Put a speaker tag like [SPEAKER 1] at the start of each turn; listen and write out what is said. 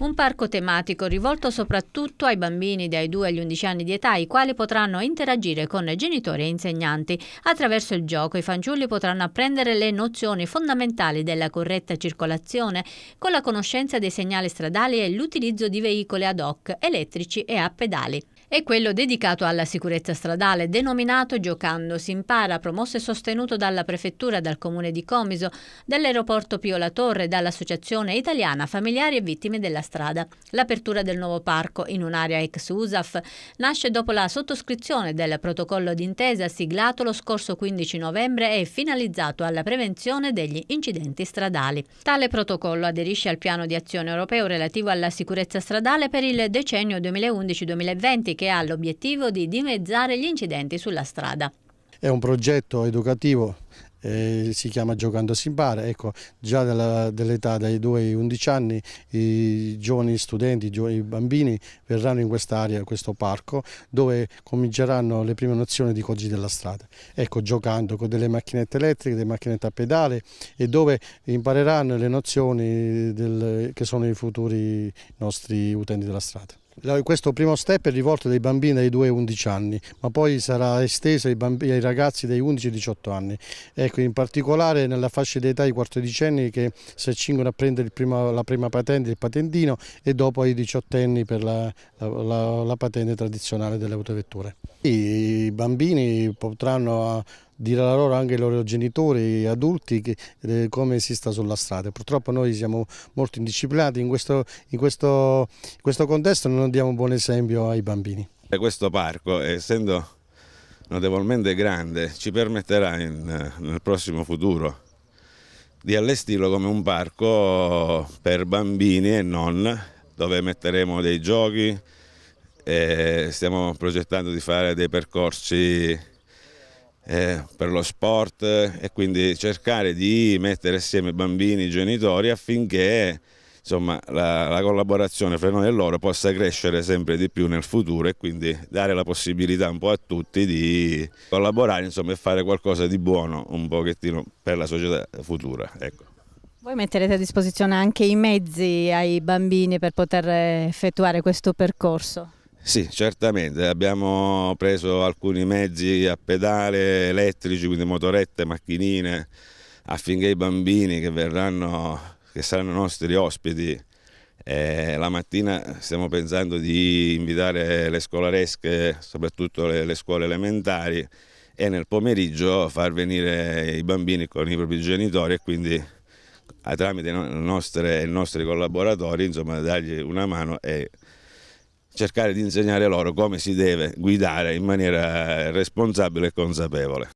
[SPEAKER 1] Un parco tematico rivolto soprattutto ai bambini dai 2 agli 11 anni di età, i quali potranno interagire con genitori e insegnanti. Attraverso il gioco i fanciulli potranno apprendere le nozioni fondamentali della corretta circolazione, con la conoscenza dei segnali stradali e l'utilizzo di veicoli ad hoc, elettrici e a pedali è quello dedicato alla sicurezza stradale, denominato Giocando si impara, promosso e sostenuto dalla Prefettura, dal Comune di Comiso, dall'Aeroporto Pio La Torre e dall'Associazione Italiana Familiari e Vittime della Strada. L'apertura del nuovo parco in un'area ex USAF nasce dopo la sottoscrizione del protocollo d'intesa siglato lo scorso 15 novembre e finalizzato alla prevenzione degli incidenti stradali. Tale protocollo aderisce al piano di azione europeo relativo alla sicurezza stradale per il decennio 2011-2020 che ha l'obiettivo di dimezzare gli incidenti sulla strada.
[SPEAKER 2] È un progetto educativo eh, si chiama Giocando si impara, ecco, già dell'età dai 2 ai 11 anni i giovani studenti, i giovani bambini verranno in quest'area, in questo parco, dove cominceranno le prime nozioni di codici della strada, ecco, giocando con delle macchinette elettriche, delle macchinette a pedale e dove impareranno le nozioni del, che sono i futuri nostri utenti della strada. Questo primo step è rivolto ai bambini dai 2 ai 11 anni, ma poi sarà esteso ai, bambini, ai ragazzi dai 11 ai 18 anni. Ecco, in particolare nella fascia d'età i 14 anni che si accingono a prendere primo, la prima patente, il patentino, e dopo ai 18 anni per la, la, la patente tradizionale delle autovetture. I bambini potranno dire a loro anche ai loro genitori adulti che, eh, come si sta sulla strada. Purtroppo noi siamo molto indisciplinati in questo, in questo, in questo contesto non diamo un buon esempio ai bambini.
[SPEAKER 3] Questo parco, essendo notevolmente grande, ci permetterà in, nel prossimo futuro di allestirlo come un parco per bambini e non, dove metteremo dei giochi, stiamo progettando di fare dei percorsi eh, per lo sport e quindi cercare di mettere assieme bambini e genitori affinché insomma, la, la, collaborazione fra noi e loro possa crescere sempre di più nel futuro e quindi dare la possibilità un po' a tutti di collaborare insomma, e fare qualcosa di buono un pochettino per la società futura. Ecco.
[SPEAKER 1] Voi metterete a disposizione anche i mezzi ai bambini per poter effettuare questo percorso?
[SPEAKER 3] Sì, certamente, abbiamo preso alcuni mezzi a pedale elettrici, quindi motorette, macchinine, affinché i bambini che verranno, che saranno nostri ospiti, eh, la mattina stiamo pensando di invitare le scolaresche, soprattutto le, le scuole elementari, e nel pomeriggio far venire i bambini con i propri genitori e quindi tramite i nostri collaboratori insomma, dargli una mano e cercare di insegnare loro come si deve guidare in maniera responsabile e consapevole.